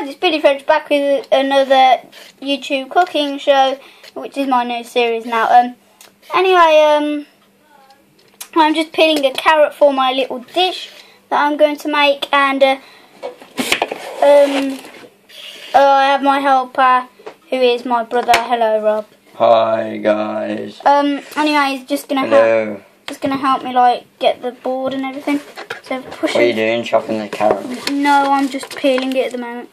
guys, it's Billy French back with another YouTube cooking show, which is my new series now. Um, anyway, um, I'm just peeling a carrot for my little dish that I'm going to make, and uh, um, uh, I have my helper, who is my brother. Hello, Rob. Hi guys. Um, anyway, he's just gonna help, Hello. just gonna help me like get the board and everything. So push What are you doing? Chopping the carrot. No, I'm just peeling it at the moment.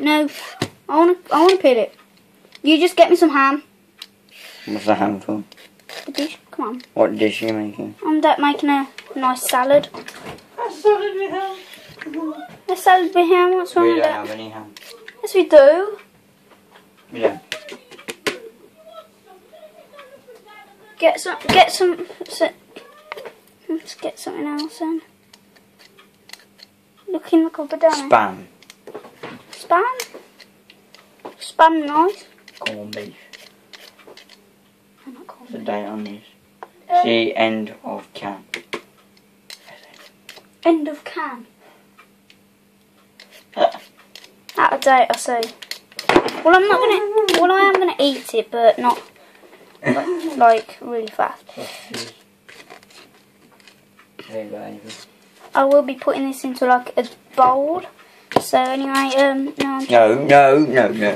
No, I wanna, I wanna peel it. You just get me some ham. What's the ham for? The dish, come on. What dish are you making? I'm da- making a nice salad. A salad with ham. A salad with ham. What's wrong with that? We don't have any ham. Yes, we do. We don't. Get some. Get some. Let's get something else then. Look in the cupboard, Danny. Spam. Spam. Spam nice. Corned beef. I'm The date on this. Um, See end of can. End of can. Out of date, I say. Well, I'm not gonna. Well, I am gonna eat it, but not like, like really fast. There you go. Amy. I will be putting this into like a bowl. So anyway, um, no, No, no, no, no.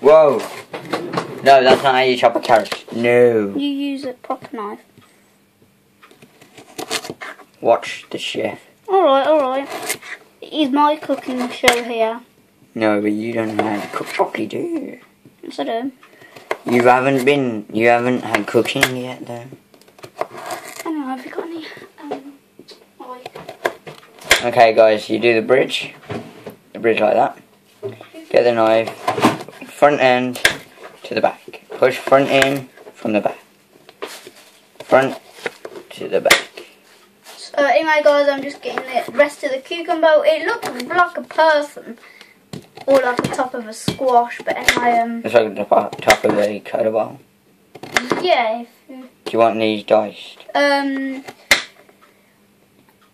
Whoa. No, that's not how you chop a carrot. No. you use a proper knife. Watch the chef. All right, all right. It is my cooking show here. No, but you don't know how to cook properly, do you? Yes, I do. You haven't been, you haven't had cooking yet, though. Anyway, have you got? Okay, guys, you do the bridge. The bridge like that. Get the knife, front end to the back. Push front in from the back. Front to the back. So anyway, guys, I'm just getting the rest of the cucumber. It looks like a person or like the top of a squash, but anyway, um, It's like the top of a cutter bowl. yeah. If, Do you want these diced? um,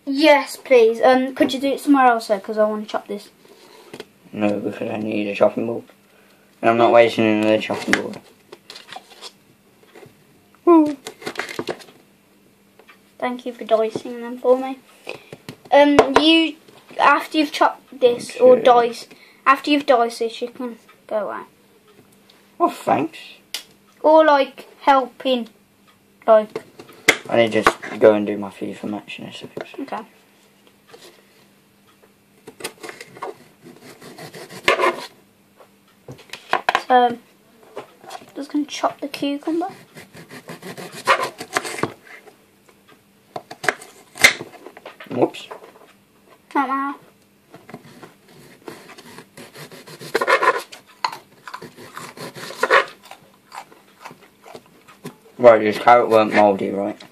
yes, please. Um, could you do it somewhere else though? Because I want to chop this. No, because I need a chopping board. And I'm not wasting another chopping board. Thank you for dicing them for me. Um, you after you've chopped this or Okay. dice, after you've diced this, you can go away. Oh, thanks. Or like helping, like I need to just go and do my FIFA match in a second. okay. So, just gonna chop the cucumber. Whoops. Not now. Right, this carrot weren't mouldy, right?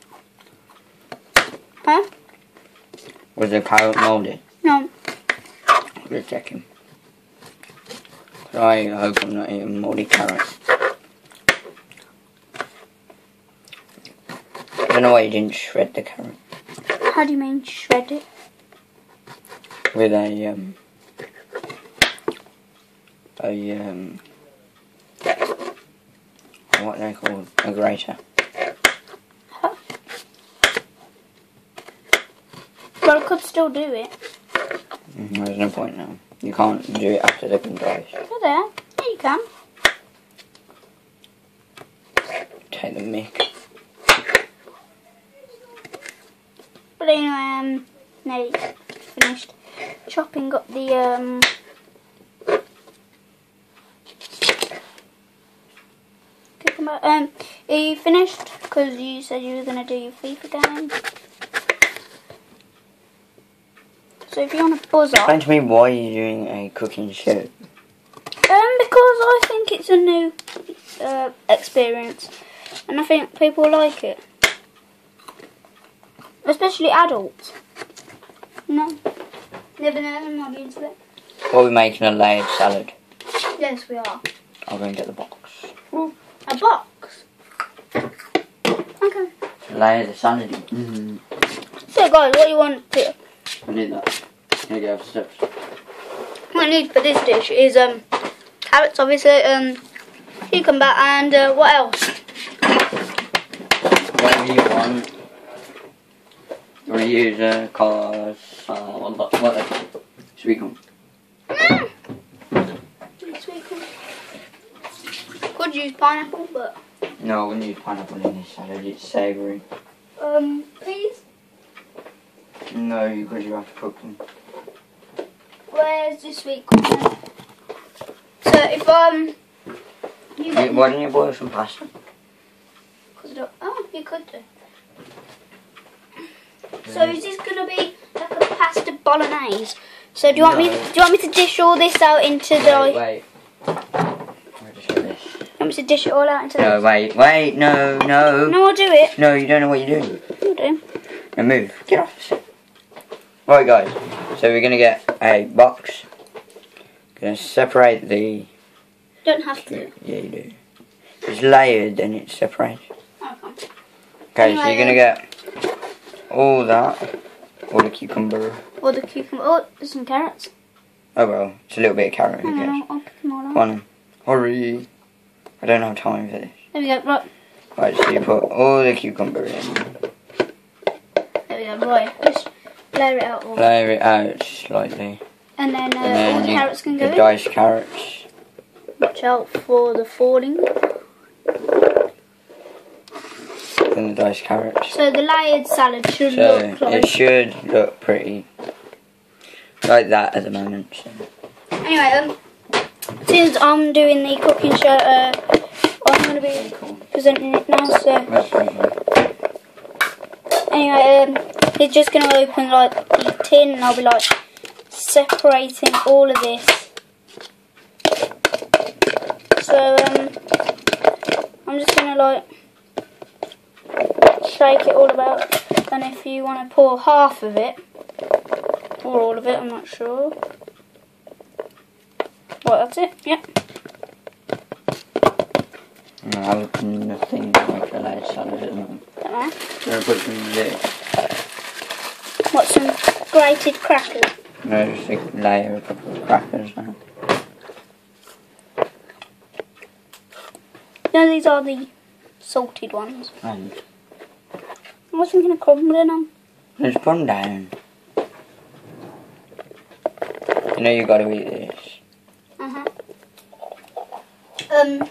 Huh? Was the carrot mouldy? No. Just checking. I hope I'm not eating mouldy carrots. I don't know why you didn't shred the carrot How do you mean shred it? with a um a um what are they called? A grater. Well, I could still do it. Mm, There's no point now. You can't do it after they've been diced. Go there. Yeah, you can. Take the mick. But anyway, um, no, finished chopping up the um. cucumber. Um, are you finished? Because you said you were gonna do your FIFA game. So if you want to buzz Explain to me why you're doing a cooking show. um, because I think it's a new uh, experience, and I think people like it, especially adults. No, never know. I'm not into it. Well, we're making a layered salad. Yes, we are. I'll go and get the box. A box. Okay. Layer the salad. Mm. So guys, what do you want to? I need that. Here you go, steps. What we need for this dish is um carrots, obviously, um cucumber, and uh, what else? Whatever you want. Or use uh, colours. Uh, what, sweet corn. Sweet corn. Could use pineapple, but No, we need pineapple in this salad. It's savoury. um please. No, because you have to cook them. Where's the sweet corn? So if um you get why don't you boil some pasta? Cause I don't, oh, you could do. So is this gonna be like a pasta bolognese? So do you want me? Do you want me to dish all this out into the? Wait, Wait. wait. Wait, just. Want me to dish it all out into the No, the? wait, wait, no, no. No, I'll do it. No, you don't know what you're doing. I'll do. Now move. Get off. Right, guys. So we're gonna get a box. Gonna separate the. Don't have to. Yeah, you do. It's layered and it's separated. Okay. Okay, so you're gonna get all that, all the cucumber. Or the cucumber. Oh, there's some carrots. Oh well, it's a little bit of carrot. Who cares? I'll, pick them all Come out. on, hurry. I don't have time for this. There we go. Right. Right, so you put all the cucumber in, There we go. Right. Layer it out all. it out slightly, And then, uh, and then all the carrots can go the diced carrots. Watch out for the falling. and the diced carrots. So the layered salad should So look like. it should look pretty like that at the moment. So. Anyway, um, since I'm doing the cooking show, uh, I'm going to be presenting it now. So That's pretty good. anyway, um, he's just going to open like the tin, and I'll be like separating all of this. So um, I'm just going to like shake it all about, and if you want to pour half of it or all of it, I'm not sure. Right, that's it. Yep. No, I have nothing like a layered salad at the moment. Don't. I'm gonna put of this. What, some grated crackers? No, just a layer, of crackers now. No, these are the salted ones. And I was thinking of crumbling them. put them down. You know you gotta eat this. Uh-huh. Um,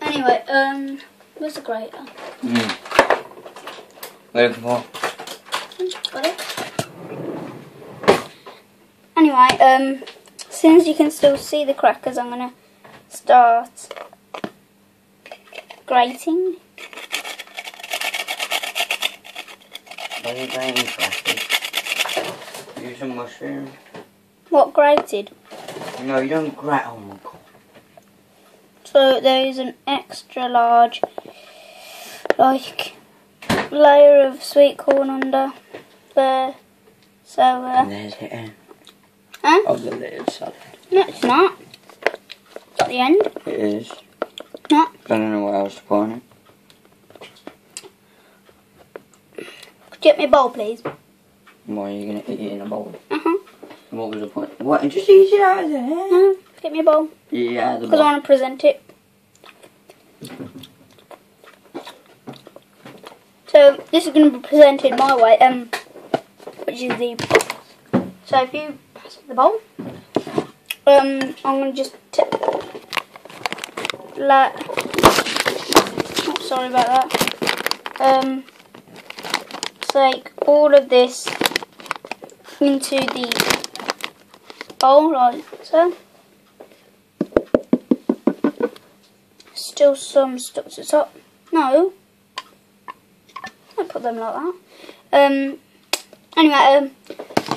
anyway, um, where's the grater? Mm. What are you looking for? Got it. Anyway, um, as soon as you can still see the crackers, I'm gonna start grating. What are you grating crackers? Use some mushroom. What grated? No, you don't grate. Oh my god. So there is an extra large, like, layer of sweet corn under there. So, uh, And there's the huh? of the layered salad. No, it's not. It's at the end. It is. No. I don't know what else to put on it. Could you get me a bowl, please? Why are you gonna eat it in a bowl? Uh huh. What was the point? What? Just eat it out of there. No, get me a bowl Eat it out of the because I want to present it. So this is going to be presented my way, um, which is the. So if you pass the bowl, um, I'm going to just t- let. Oh, sorry about that. Um, take all of this into the bowl like so. Still some stuck to the top. No. I put them like that. Um. Anyway, um.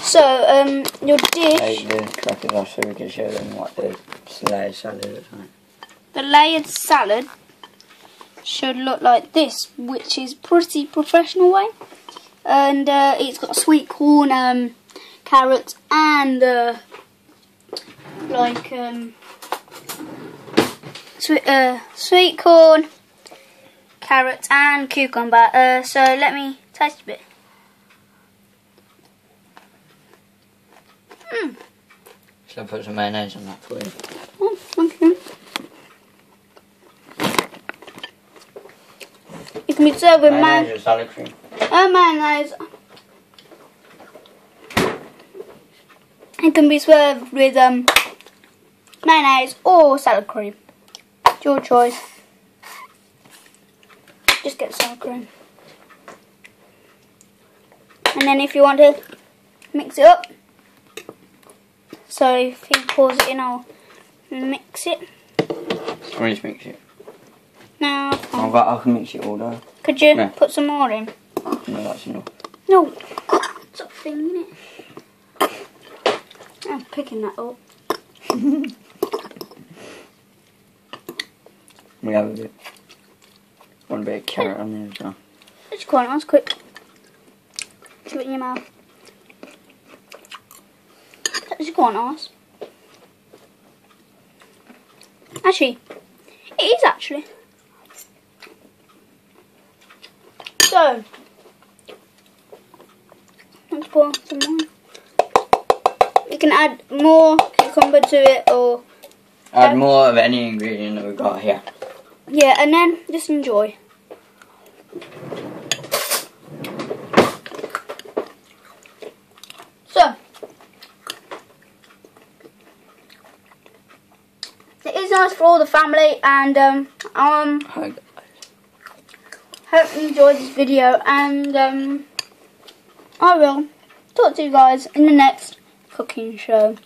So, um, your dish, Take the crackers off so we can show them what the layered salad is like. the layered salad, should look like this, which is pretty professional way. And uh, it's got sweet corn, um, carrots, and uh, like um, sweet, uh, sweet corn, carrots, and cucumber. Uh, so let me taste a bit. Hmm. So I put some mayonnaise on that for you. Oh, thank you. It can be served with Mayonnaise or salad cream. uh, mayonnaise. It can be served with um mayonnaise or salad cream. It's your choice. Just get salad cream. And then if you want to mix it up. So if he pours it in, I'll mix it. Or just mix it. Now, I've got, oh, I can mix it all down. could you No. put some more in? No, that's enough. No, it's a thing, isn't it? I'm picking that up. We have a bit. One bit of carrot on there as well. It's quite nice, quick. Shove it in your mouth. It's quite nice. Actually, it is actually. So, let's pour some more. You can add more cucumber to it or, Add Um, more of any ingredient that we've got here. yeah, and then just enjoy. So, it is nice for all the family, and um, um, Hi. hope you enjoyed this video, and um, I will talk to you guys in the next cooking show.